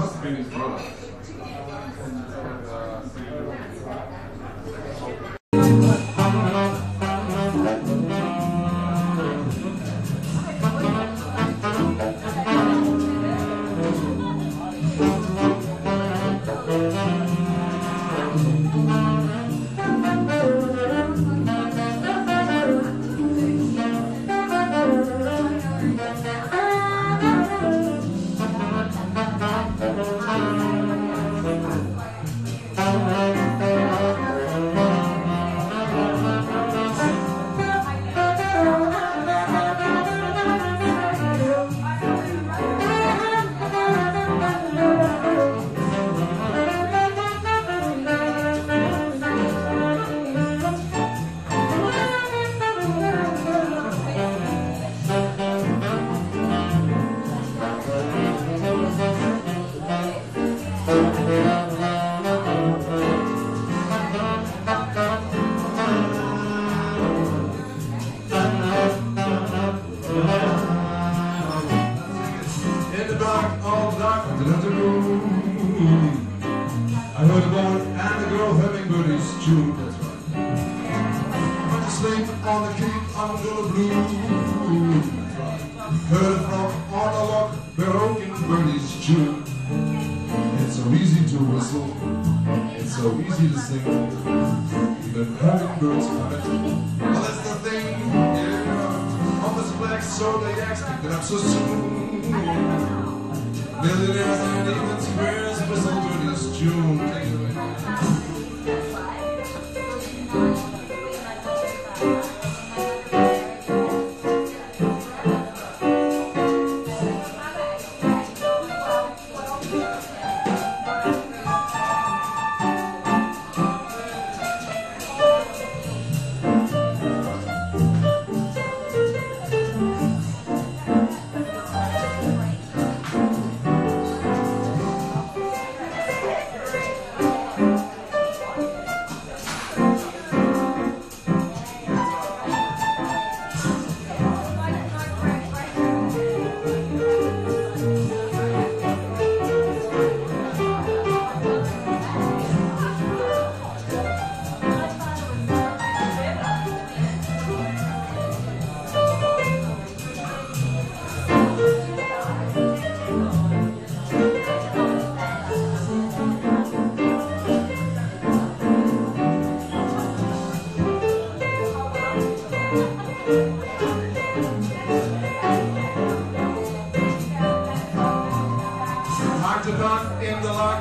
must have been his brother. Música heard a boy and a girl having Bernie's tune. That's right. Went to sleep on the keep under the blue. Heard it from on the lock, broken Bernie's tune. It's so easy to whistle, it's so easy to sing. Even having birds coming. Well, that's the thing, yeah. On this black soul, they asked me I'm so soon. Millionaires and even squares whistle Bernie's tune. Take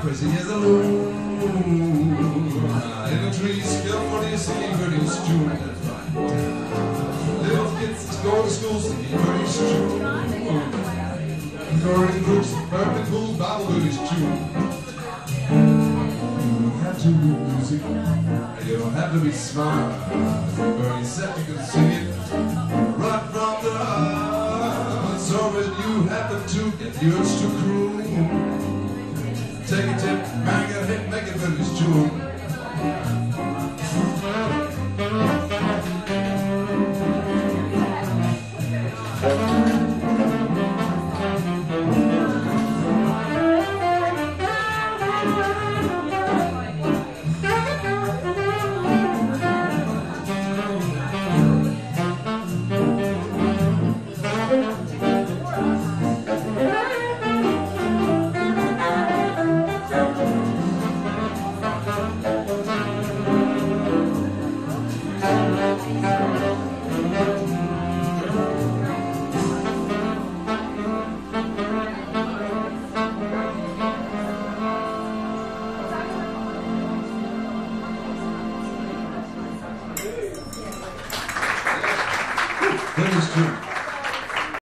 crazy as a loon. In a tree, skillful you see Bernie's tune. Little kids go to school singing Bernie's tune. Garden groups, urban pools, Bible Bernie's tune. You don't have to do music. You don't have to be smart. Bernie said you can sing it right from the heart. So when you happen to get the urge to croon, take a tip, bang a hit, make it Bernie's tune. Bernie's tune.